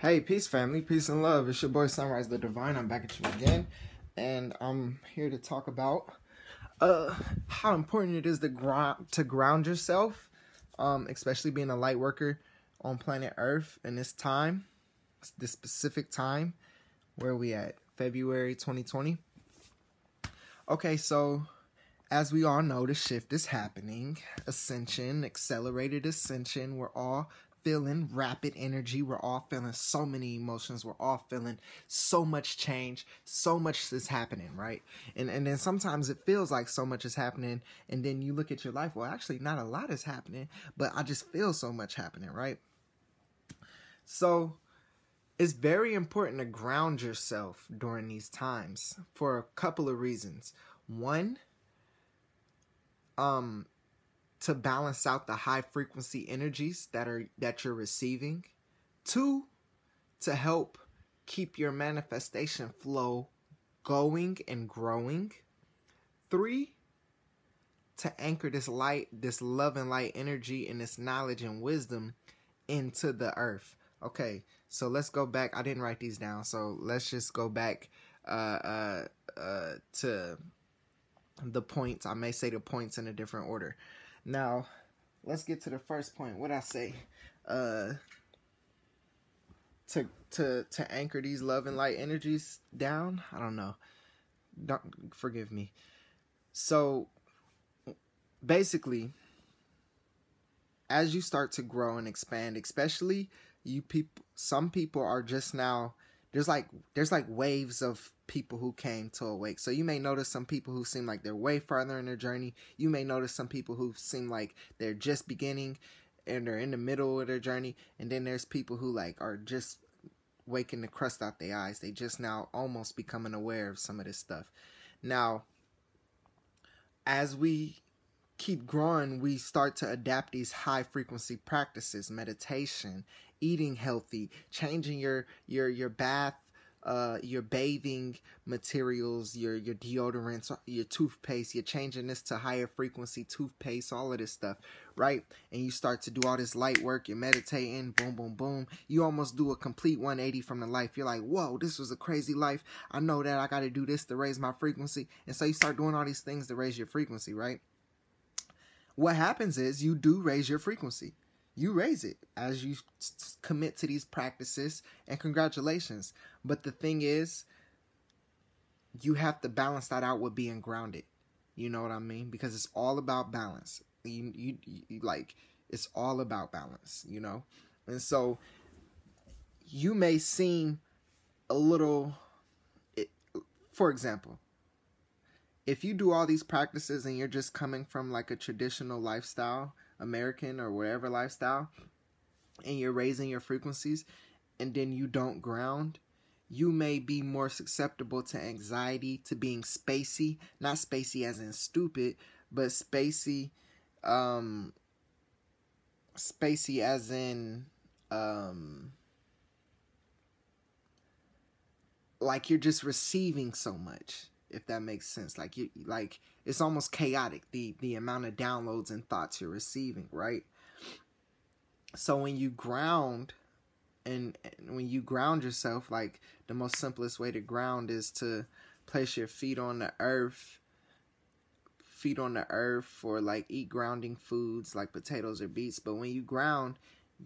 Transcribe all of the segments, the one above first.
Hey, peace, family, peace and love. It's your boy Sunrise the Divine. I'm back at you again, and I'm here to talk about uh how important it is to ground to ground yourself, um, especially being a light worker on planet Earth in this time, this specific time. Where we at? February 2020. Okay, so as we all know, the shift is happening. Ascension, accelerated ascension. We're all feeling rapid energy. We're all feeling so many emotions. We're all feeling so much change. So much is happening, right? And and then sometimes it feels like so much is happening, and then you look at your life. Well, actually, not a lot is happening, but I just feel so much happening, right? So it's very important to ground yourself during these times for a couple of reasons. One, um, to balance out the high frequency energies that are that you're receiving. Two, to help keep your manifestation flow going and growing. Three, to anchor this light, this love and light energy and this knowledge and wisdom into the earth. Okay, so let's go back. I didn't write these down, so let's just go back uh, uh, uh, to the points. I may say the points in a different order. Now, let's get to the first point. What I say? Uh to to to anchor these love and light energies down? I don't know. Don't forgive me. So basically as you start to grow and expand, especially you people some people are just now there's like there's like waves of people who came to awake. So you may notice some people who seem like they're way farther in their journey. You may notice some people who seem like they're just beginning and they're in the middle of their journey. And then there's people who like are just waking the crust out their eyes. They just now almost becoming aware of some of this stuff. Now, as we keep growing, we start to adapt these high frequency practices, meditation, eating healthy, changing your your your bath uh, your bathing materials, your your deodorants, your toothpaste, you're changing this to higher frequency toothpaste, all of this stuff, right? And you start to do all this light work, you're meditating, boom, boom, boom. You almost do a complete 180 from the life. You're like, whoa, this was a crazy life. I know that I got to do this to raise my frequency. And so you start doing all these things to raise your frequency, right? What happens is you do raise your frequency you raise it as you commit to these practices and congratulations. But the thing is you have to balance that out with being grounded. You know what i mean? Because it's all about balance. You, you, you like it's all about balance you know? And so you may seem a little it, for example if you do all these practices and you're just coming from like a traditional lifestyle American or whatever lifestyle, and you're raising your frequencies, and then you don't ground, you may be more susceptible to anxiety, to being spacey. Not spacey as in stupid, but spacey, um, spacey as in, um, like you're just receiving so much if that makes sense. Like you like it's almost chaotic the the amount of downloads and thoughts you're receiving, right? So when you ground and, and when you ground yourself, like the most simplest way to ground is to place your feet on the earth feet on the earth or like eat grounding foods like potatoes or beets but when you ground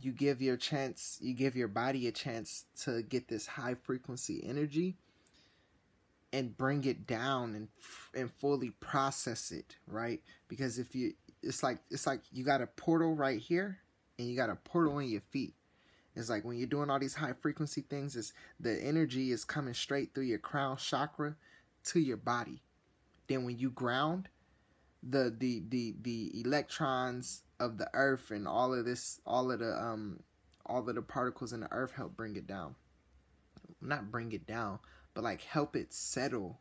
you give your chance you give your body a chance to get this high frequency energy and bring it down and and fully process it, right? Because if you it's like it's like you got a portal right here and you got a portal in your feet. It's like when you're doing all these high frequency things, it's the energy is coming straight through your crown chakra to your body. Then when you ground, the the the the electrons of the earth and all of this all of the um all of the particles in the earth help bring it down. Not bring it down, but like help it settle.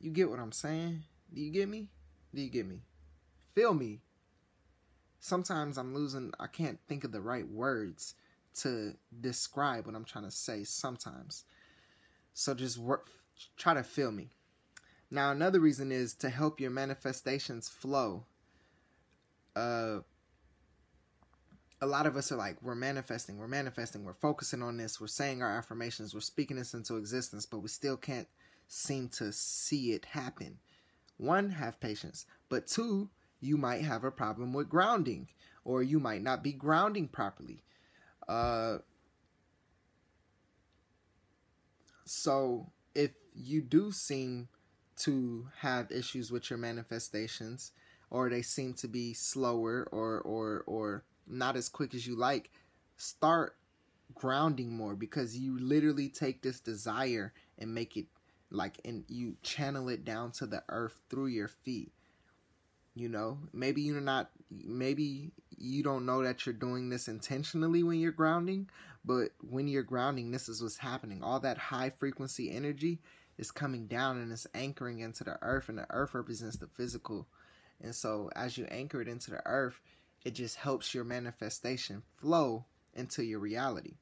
You get what I'm saying? Do you get me? Do you get me? Feel me? Sometimes I'm losing, I can't think of the right words to describe what I'm trying to say sometimes. So just work, try to feel me. Now, another reason is to help your manifestations flow. Uh, a lot of us are like, we're manifesting, we're manifesting, we're focusing on this, we're saying our affirmations, we're speaking this into existence, but we still can't seem to see it happen. One, have patience, but two, you might have a problem with grounding, or you might not be grounding properly. Uh, so if you do seem to have issues with your manifestations, or they seem to be slower or or or not as quick as you like, start grounding more because you literally take this desire and make it like and you channel it down to the earth through your feet you know? Maybe you're not maybe you don't know that you're doing this intentionally when you're grounding but when you're grounding this is what's happening. All that high frequency energy is coming down and it's anchoring into the earth and the earth represents the physical. And so as you anchor it into the earth it just helps your manifestation flow into your reality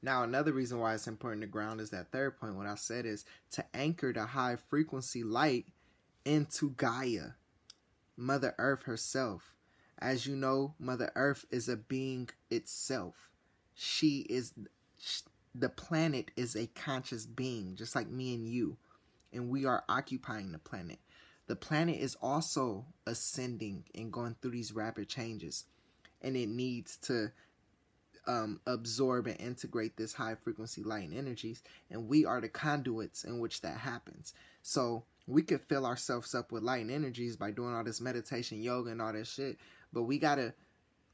now, another reason why it's important to ground is that third point. What I said is to anchor the high frequency light into Gaia, Mother Earth herself. As you know, Mother Earth is a being itself. She is, the planet is a conscious being, just like me and you. And we are occupying the planet. The planet is also ascending and going through these rapid changes. And it needs to um, absorb and integrate this high frequency light and energies, and we are the conduits in which that happens. So we could fill ourselves up with light and energies by doing all this meditation, yoga, and all that shit, but we gotta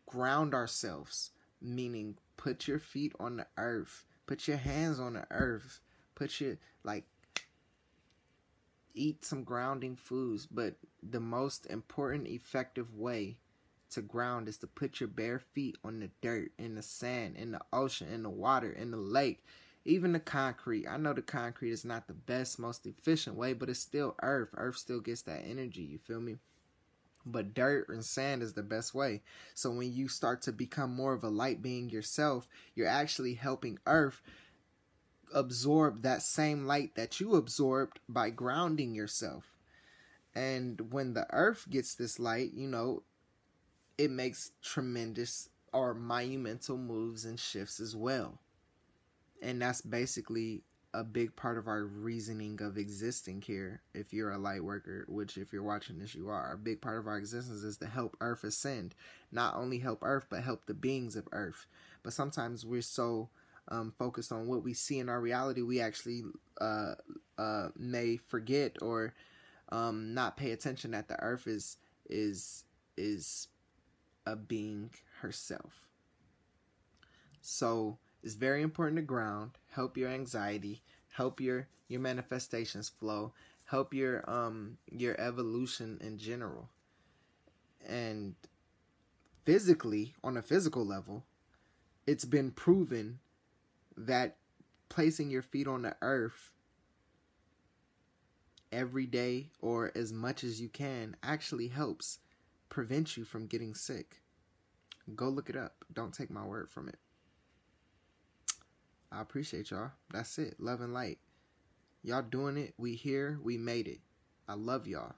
ground ourselves, meaning put your feet on the earth, put your hands on the earth, put your like eat some grounding foods, but the most important effective way to ground is to put your bare feet on the dirt, in the sand, in the ocean, in the water, in the lake, even the concrete. I know the concrete is not the best, most efficient way, but it's still earth. Earth still gets that energy, you feel me? But dirt and sand is the best way. So when you start to become more of a light being yourself, you're actually helping earth absorb that same light that you absorbed by grounding yourself. And when the earth gets this light, you know, it makes tremendous or monumental moves and shifts as well. And that's basically a big part of our reasoning of existing here if you're a light worker which if you're watching this you are a big part of our existence is to help earth ascend not only help earth but help the beings of earth but sometimes we're so um, focused on what we see in our reality we actually uh, uh, may forget or um, not pay attention that the earth is is is a being herself. So it's very important to ground, help your anxiety, help your your manifestations flow, help your um your evolution in general. And physically, on a physical level, it's been proven that placing your feet on the earth every day or as much as you can actually helps prevent you from getting sick. Go look it up. Don't take my word from it. I appreciate y'all. That's it. Love and light. Y'all doing it. We here. We made it. I love y'all.